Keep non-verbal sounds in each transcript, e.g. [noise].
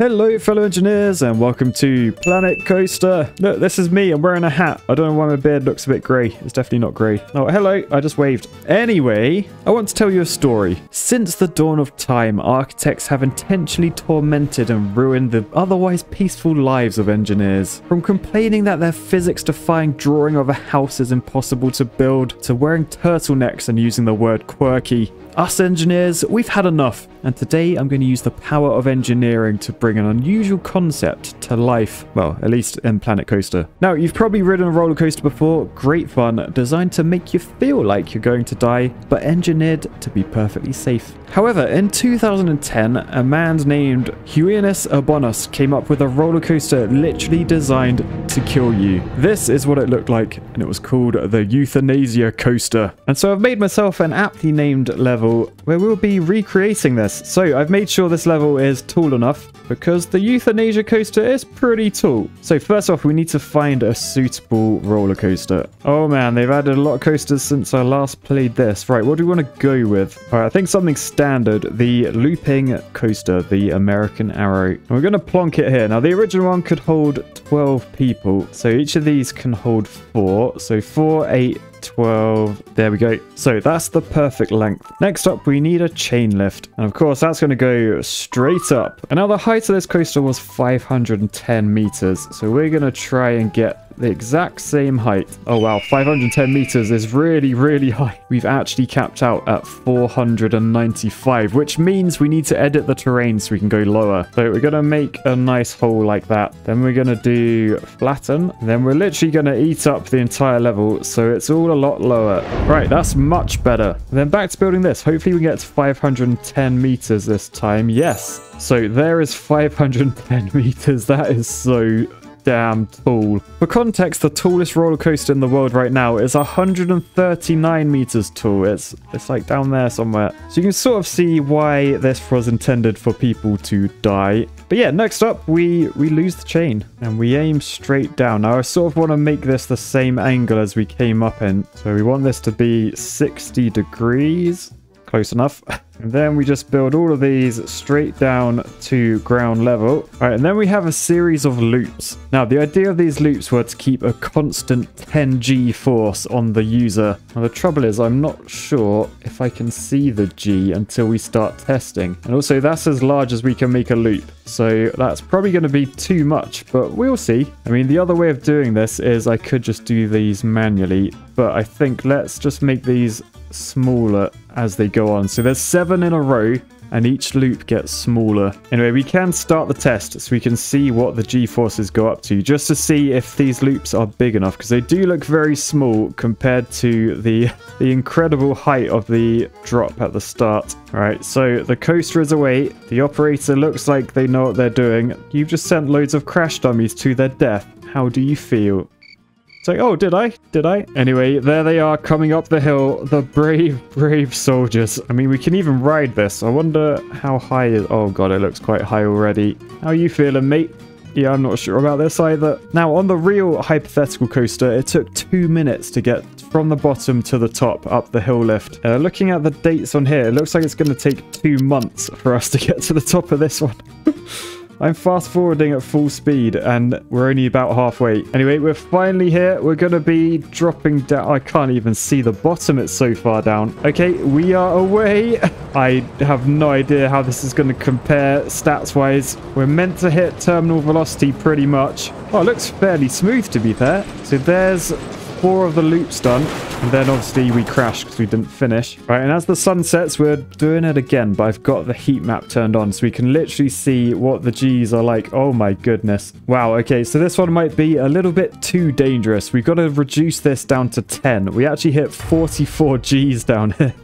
Hello fellow engineers and welcome to Planet Coaster. Look, this is me. I'm wearing a hat. I don't know why my beard looks a bit grey. It's definitely not grey. Oh, hello. I just waved. Anyway, I want to tell you a story. Since the dawn of time, architects have intentionally tormented and ruined the otherwise peaceful lives of engineers. From complaining that their physics-defying drawing of a house is impossible to build, to wearing turtlenecks and using the word quirky. Us engineers, we've had enough, and today I'm going to use the power of engineering to bring an unusual concept to life. Well, at least in Planet Coaster. Now, you've probably ridden a roller coaster before, great fun, designed to make you feel like you're going to die, but engineered to be perfectly safe. However, in 2010, a man named Julijonas Urbonas came up with a roller coaster literally designed to kill you. This is what it looked like, and it was called the Euthanasia Coaster. And so I've made myself an aptly named level where we'll be recreating this. So I've made sure this level is tall enough because the Euthanasia coaster is pretty tall. So first off, we need to find a suitable roller coaster. Oh man, they've added a lot of coasters since I last played this. Right, what do we want to go with? All right, I think something standard, the looping coaster, the American Arrow. And we're going to plonk it here. Now, the original one could hold 12 people. So each of these can hold four. So four, eight, 12. There we go. So that's the perfect length. Next up, we need a chain lift. And of course, that's going to go straight up. And now the height of this coaster was 510 meters. So we're going to try and get the exact same height. Oh wow, 510 meters is really, really high. We've actually capped out at 495, which means we need to edit the terrain so we can go lower. So we're going to make a nice hole like that. Then we're going to do flatten. Then we're literally going to eat up the entire level, so it's all a lot lower. Right, that's much better. Then back to building this. Hopefully we get to 510 meters this time. Yes. So there is 510 [laughs] meters. That is so damn tall. For context, the tallest roller coaster in the world right now is 139 meters tall. It's it's like down there somewhere. So you can sort of see why this was intended for people to die. But yeah, next up, we, we lose the chain and we aim straight down. Now, I sort of want to make this the same angle as we came up in. So we want this to be 60 degrees. Close enough. [laughs] And then we just build all of these straight down to ground level. All right, and then we have a series of loops. Now, the idea of these loops were to keep a constant 10G force on the user. Now, the trouble is I'm not sure if I can see the G until we start testing. And also, that's as large as we can make a loop. So that's probably going to be too much, but we'll see. I mean, the other way of doing this is I could just do these manually, but I think let's just make these smaller as they go on. So there's seven in a row and each loop gets smaller. Anyway, we can start the test so we can see what the g-forces go up to, just to see if these loops are big enough, because they do look very small compared to the, [laughs] the incredible height of the drop at the start. All right, so the coaster is away. The operator looks like they know what they're doing. You've just sent loads of crash dummies to their death. How do you feel? It's like, oh, did I? Did I? Anyway, there they are coming up the hill. The brave, [laughs] brave soldiers. I mean, we can even ride this. I wonder how high is... Oh, God, it looks quite high already. How are you feeling, mate? Yeah, I'm not sure about this either. Now, on the real hypothetical coaster, it took two minutes to get from the bottom to the top up the hill lift. Uh, looking at the dates on here, it looks like it's going to take two months for us to get to the top of this one. [laughs] I'm fast forwarding at full speed and we're only about halfway. Anyway, we're finally here. We're going to be dropping down. I can't even see the bottom. It's so far down. Okay, we are away. [laughs] I have no idea how this is going to compare stats-wise. We're meant to hit terminal velocity pretty much. Oh, it looks fairly smooth to be fair. So there's four of the loops done. And then obviously we crashed because we didn't finish. Right, and as the sun sets, we're doing it again, but I've got the heat map turned on so we can literally see what the Gs are like. Oh my goodness. Wow, okay, so this one might be a little bit too dangerous. We've got to reduce this down to 10. We actually hit 44 Gs down here.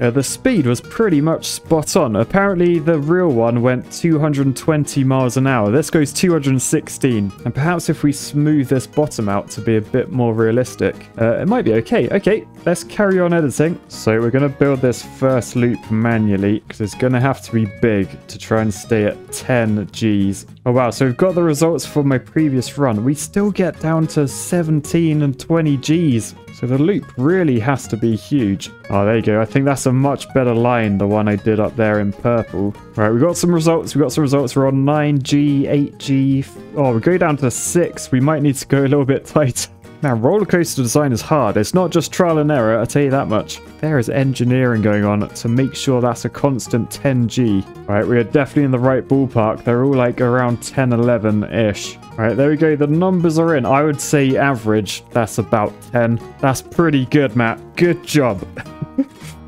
Uh, the speed was pretty much spot on. Apparently, the real one went 220 miles an hour. This goes 216. And perhaps if we smooth this bottom out to be a bit more realistic, uh, it might be okay. Okay, let's carry on editing. So we're going to build this first loop manually because it's going to have to be big to try and stay at 10 Gs. Oh, wow. So we've got the results from my previous run. We still get down to 17 and 20 Gs. So the loop really has to be huge. Oh, there you go. I think that's a much better line, the one I did up there in purple. Right, we got some results. We got some results. We're on 9G, 8G. Oh, we go down to 6. We might need to go a little bit [laughs] tighter. Now, roller coaster design is hard. It's not just trial and error, I'll tell you that much. There is engineering going on to make sure that's a constant 10G. Right, we are definitely in the right ballpark. They're all like around 10, 11-ish. Right, there we go. The numbers are in. I would say average, that's about 10. That's pretty good, Matt. Good job. [laughs]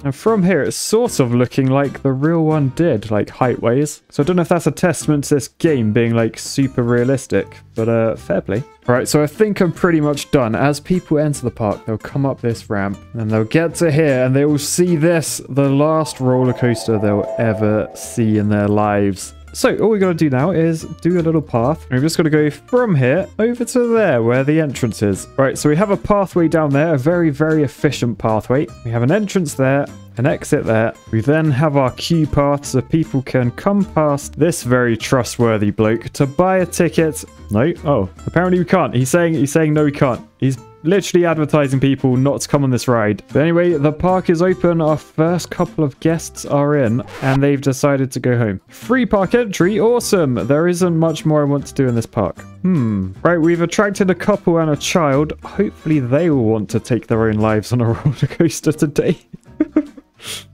And from here, it's sort of looking like the real one did, like height-ways. So I don't know if that's a testament to this game being like super realistic, but uh, fair play. All right, so I think I'm pretty much done. As people enter the park, they'll come up this ramp and they'll get to here and they will see this, the last roller coaster they'll ever see in their lives. So all we got to do now is do a little path. We've just got to go from here over to there where the entrance is. Right, so we have a pathway down there, a very, very efficient pathway. We have an entrance there, an exit there. We then have our queue path so people can come past this very trustworthy bloke to buy a ticket. No, oh, apparently we can't. He's saying he's saying no, we can't. He's literally advertising people not to come on this ride. But anyway, the park is open. Our first couple of guests are in and they've decided to go home. Free park entry. Awesome. There isn't much more I want to do in this park. Hmm. Right, we've attracted a couple and a child. Hopefully they will want to take their own lives on a [laughs] roller coaster today. [laughs]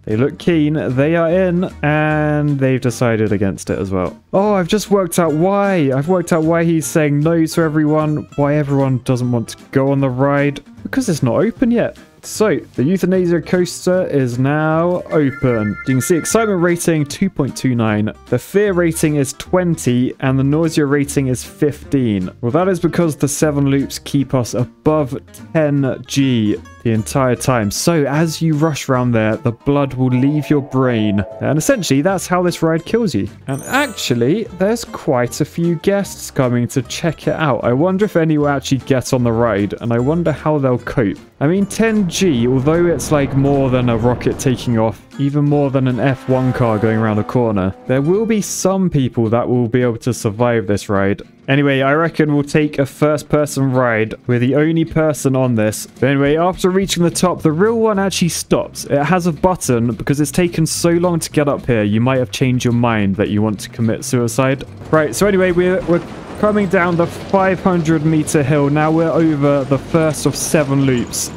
They look keen, they are in, and they've decided against it as well. Oh, I've just worked out why. I've worked out why he's saying no to everyone, why everyone doesn't want to go on the ride. Because it's not open yet. So, the euthanasia coaster is now open. You can see excitement rating 2.29, the fear rating is 20, and the nausea rating is 15. Well, that is because the seven loops keep us above 10G the entire time. So as you rush around there, the blood will leave your brain. And essentially, that's how this ride kills you. And actually, there's quite a few guests coming to check it out. I wonder if any will actually get on the ride, and I wonder how they'll cope. I mean, 10G, although it's like more than a rocket taking off, even more than an F1 car going around a corner, there will be some people that will be able to survive this ride. Anyway, I reckon we'll take a first person ride. We're the only person on this. But anyway, after reaching the top, the real one actually stops. It has a button because it's taken so long to get up here. You might have changed your mind that you want to commit suicide. Right, so anyway, we're, we're coming down the 500 meter hill. Now we're over the first of seven loops.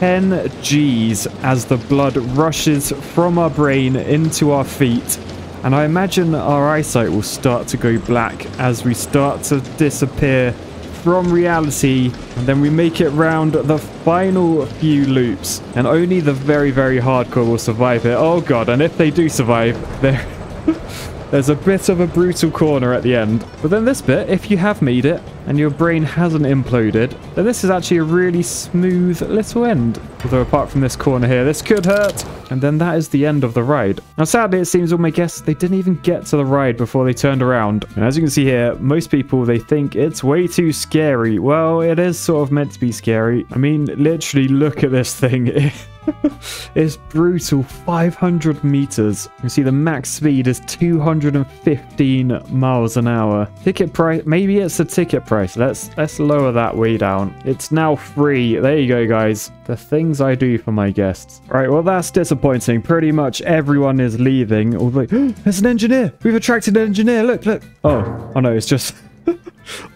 10 G's as the blood rushes from our brain into our feet. And I imagine our eyesight will start to go black as we start to disappear from reality. And then we make it round the final few loops. And only the very very hardcore will survive it. Oh god and if they do survive [laughs] they're There's a bit of a brutal corner at the end. But then this bit, if you have made it and your brain hasn't imploded, then this is actually a really smooth little end. Although apart from this corner here, this could hurt. And then that is the end of the ride. Now sadly, it seems all my guests, they didn't even get to the ride before they turned around. And as you can see here, most people, they think it's way too scary. Well, it is sort of meant to be scary. I mean, literally look at this thing. [laughs] [laughs] it's brutal. 500 meters. You see the max speed is 215 miles an hour. Ticket price, maybe it's the ticket price. Let's let's lower that way down. It's now free. There you go, guys. The things I do for my guests. All right. well, that's disappointing. Pretty much everyone is leaving. Although, [gasps] there's an engineer. We've attracted an engineer. Look, look. Oh, oh no, it's just... [laughs]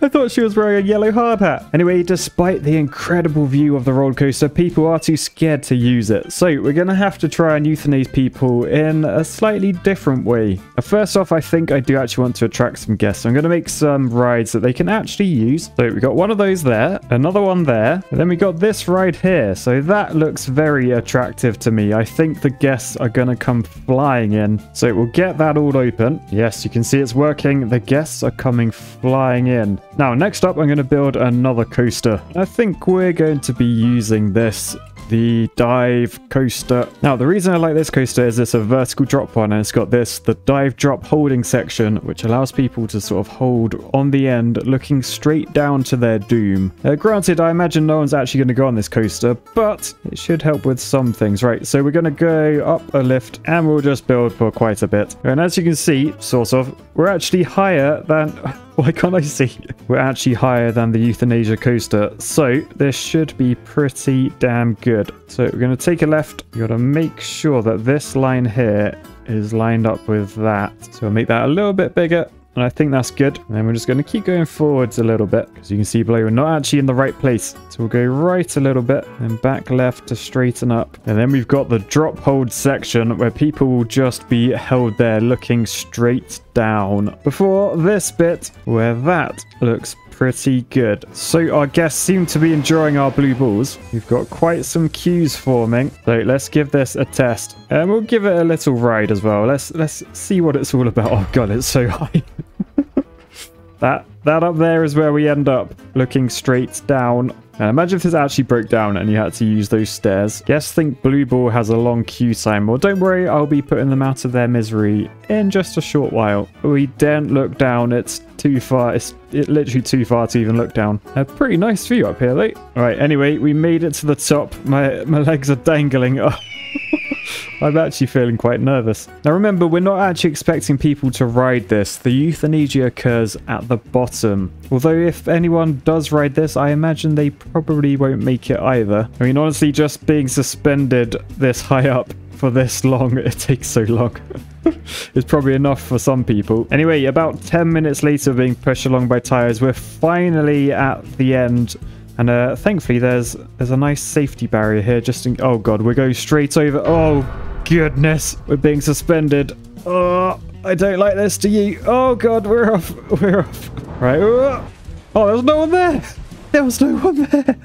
I thought she was wearing a yellow hard hat. Anyway, despite the incredible view of the roller coaster, people are too scared to use it. So we're going to have to try and euthanize people in a slightly different way. First off, I think I do actually want to attract some guests. I'm going to make some rides that they can actually use. So we got one of those there, another one there, and then we got this ride here. So that looks very attractive to me. I think the guests are going to come flying in. So we'll get that all open. Yes, you can see it's working. The guests are coming flying in in. Now, next up, I'm going to build another coaster. I think we're going to be using this the dive coaster. Now, the reason I like this coaster is it's a vertical drop one, and it's got this, the dive drop holding section, which allows people to sort of hold on the end, looking straight down to their doom. Uh, granted, I imagine no one's actually going to go on this coaster, but it should help with some things. Right, so we're going to go up a lift, and we'll just build for quite a bit. And as you can see, sort of, we're actually higher than... [laughs] Why can't I see? We're actually higher than the euthanasia coaster, so this should be pretty damn good. So we're going to take a left. You got to make sure that this line here is lined up with that. So we'll make that a little bit bigger. And I think that's good. And then we're just going to keep going forwards a little bit. Because you can see below, we're not actually in the right place. So we'll go right a little bit. And back left to straighten up. And then we've got the drop hold section where people will just be held there looking straight down. Before this bit where that looks pretty good. So our guests seem to be enjoying our blue balls. We've got quite some queues forming. So let's give this a test. And we'll give it a little ride as well. Let's let's see what it's all about. [laughs] Oh god, it's so high. That that up there is where we end up looking straight down now imagine if this actually broke down and you had to use those stairs. Guess think Blue Ball has a long queue sign. Well, don't worry, I'll be putting them out of their misery in just a short while. We daren't look down. It's too far. It's it literally too far to even look down. A pretty nice view up here, though. All right, anyway, we made it to the top. My, my legs are dangling. [laughs] Oh. I'm actually feeling quite nervous. Now remember, we're not actually expecting people to ride this. The euthanasia occurs at the bottom. Although if anyone does ride this, I imagine they probably won't make it either. I mean, honestly, just being suspended this [laughs] high up for this long, it takes so long. [laughs] it's probably enough for some people. Anyway, about 10 minutes later being pushed along by tires, we're finally at the end and uh, thankfully, there's there's a nice safety barrier here. Just in, oh god, we're going straight over. Oh goodness, we're being suspended. Oh, I don't like this. Do you? Oh god, we're off. [laughs] We're off. Right. Oh, there's no one there. There was no one there.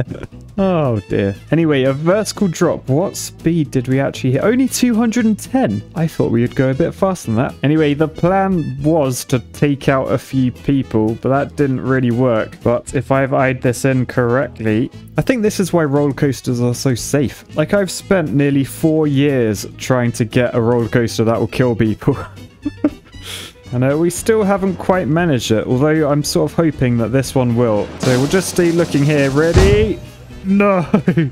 Oh dear. Anyway, a vertical drop. What speed did we actually hit? Only 210. I thought we would go a bit faster than that. Anyway, the plan was to take out a few people, but that didn't really work. But if I've eyed this in correctly, I think this is why roller coasters are so safe. Like I've spent nearly four years trying to get a roller coaster that will kill people. [laughs] And uh, we still haven't quite managed it, although I'm sort of hoping that this one will. So we'll just stay looking here. Ready? No. [laughs]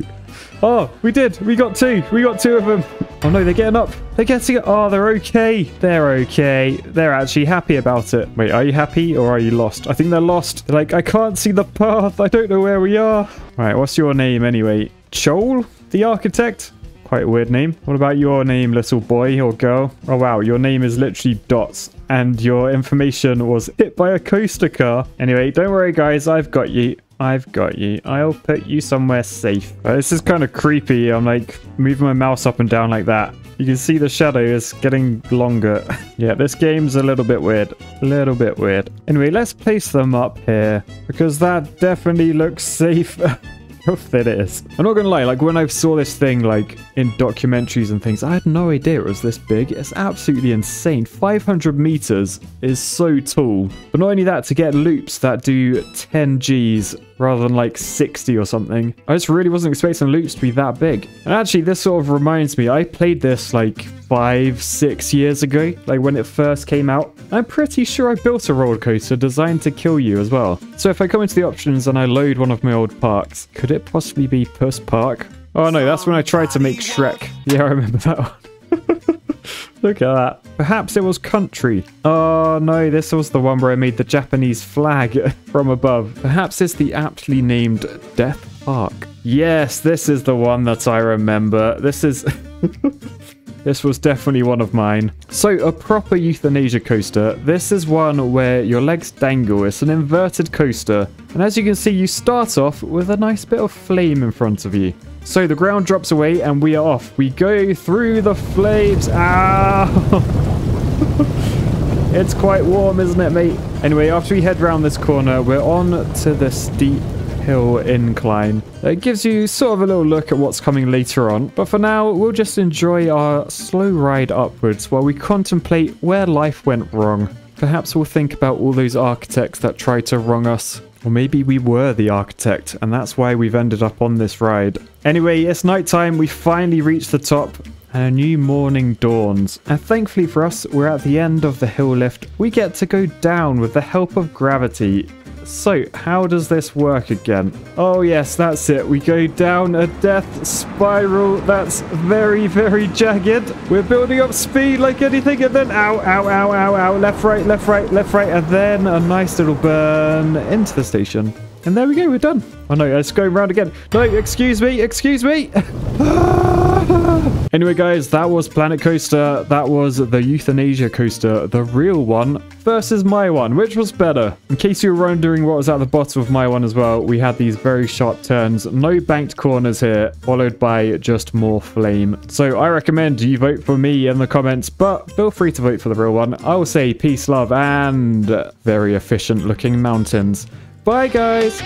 Oh, we did. We got two. We got two of them. Oh no, they're getting up. They're getting it. Oh, they're okay. They're okay. They're actually happy about it. Wait, are you happy or are you lost? I think they're lost. They're like, I can't see the path. I don't know where we are. All right, what's your name anyway? Chol, the architect? Quite a weird name. What about your name, little boy or girl? Oh wow, your name is literally Dots and your information was hit by a coaster car. Anyway, don't worry guys, I've got you. I've got you. I'll put you somewhere safe. Uh, this is kind of creepy. I'm like moving my mouse up and down like that. You can see the shadow is getting longer. [laughs] yeah, this game's a little bit weird. A little bit weird. Anyway, let's place them up here because that definitely looks safe. [laughs] if [laughs] it is. I'm not gonna lie, like when I saw this thing like in documentaries and things, I had no idea it was this big. It's absolutely insane. 500 meters is so tall. But not only that, to get loops that do 10 Gs rather than like 60 or something. I just really wasn't expecting loops to be that big. And actually, this sort of reminds me, I played this like five, six years ago, like when it first came out. I'm pretty sure I built a roller coaster designed to kill you as well. So if I come into the options and I load one of my old parks, could it possibly be Puss Park? Oh no, that's when I tried to make Shrek. Yeah, I remember that one. Look at that. Perhaps it was country. Oh no, this was the one where I made the Japanese flag [laughs] from above. Perhaps it's the aptly named Death Park. Yes, this is the one that I remember. This is... [laughs] This was definitely one of mine. So, a proper euthanasia coaster. This is one where your legs dangle. It's an inverted coaster. And as you can see, you start off with a nice bit of flame in front of you. So the ground drops away and we are off. We go through the flames. Ah! [laughs] it's quite warm, isn't it, mate? Anyway, after we head round this corner, we're on to the steep hill incline. It gives you sort of a little look at what's coming later on, but for now, we'll just enjoy our slow ride upwards while we contemplate where life went wrong. Perhaps we'll think about all those architects that tried to wrong us. Or maybe we were the architect, and that's why we've ended up on this ride. Anyway, it's nighttime, we finally reached the top, and a new morning dawns. And thankfully for us, we're at the end of the hill lift. We get to go down with the help of gravity. So, how does this work again? Oh, yes, that's it. We go down a death spiral that's very, very jagged. We're building up speed like anything, and then ow, ow, ow, ow, ow, left, right, left, right, left, right, and then a nice little burn into the station. And there we go, we're done. Oh no, it's going round again. No, excuse me, excuse me. [laughs] anyway, guys, that was Planet Coaster. That was the Euthanasia Coaster, the real one, versus my one. Which was better? In case you were wondering what was at the bottom of my one as well, we had these very sharp turns, no banked corners here, followed by just more flame. So I recommend you vote for me in the comments, but feel free to vote for the real one. I will say peace, love, and very efficient looking mountains. Bye, guys.